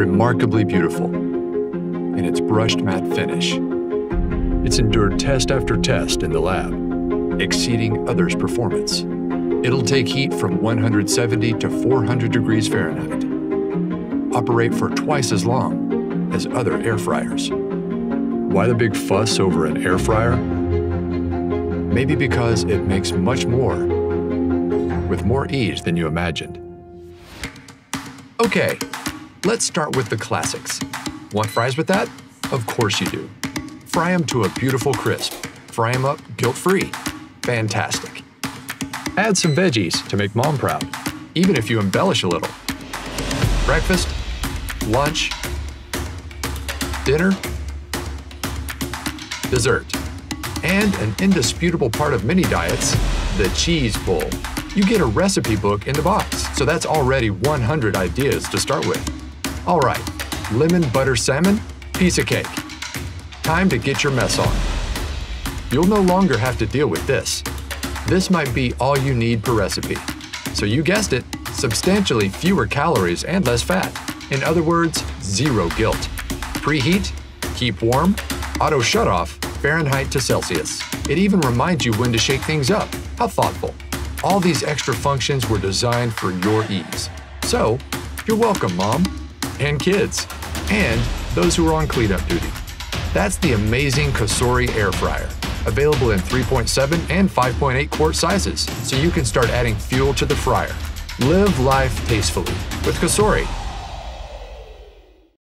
remarkably beautiful in its brushed matte finish. It's endured test after test in the lab, exceeding others' performance. It'll take heat from 170 to 400 degrees Fahrenheit, operate for twice as long as other air fryers. Why the big fuss over an air fryer? Maybe because it makes much more with more ease than you imagined. Okay, let's start with the classics. Want fries with that? Of course you do. Fry them to a beautiful crisp. Fry them up guilt-free. Fantastic. Add some veggies to make mom proud, even if you embellish a little. Breakfast, lunch, dinner, dessert. And an indisputable part of mini diets, the cheese bowl. You get a recipe book in the box, so that's already 100 ideas to start with. All right, lemon butter salmon, piece of cake. Time to get your mess on. You'll no longer have to deal with this. This might be all you need per recipe. So you guessed it, substantially fewer calories and less fat. In other words, zero guilt. Preheat, keep warm, auto shut off, Fahrenheit to Celsius. It even reminds you when to shake things up. How thoughtful. All these extra functions were designed for your ease. So, you're welcome, Mom, and kids, and those who are on cleanup duty. That's the amazing Cosori air fryer, available in 3.7 and 5.8 quart sizes, so you can start adding fuel to the fryer. Live life tastefully with Cosori.